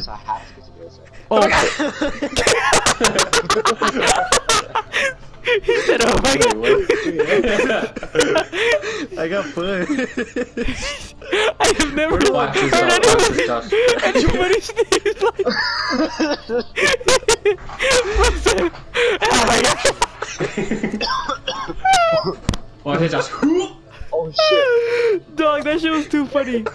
so I have to get to this. Oh my god. he said, oh my god. I got put. I have never Watch heard yourself, anyone, yourself. anybody sneeze like Oh my god. Watch it just. oh shit. Dog, that shit was too funny.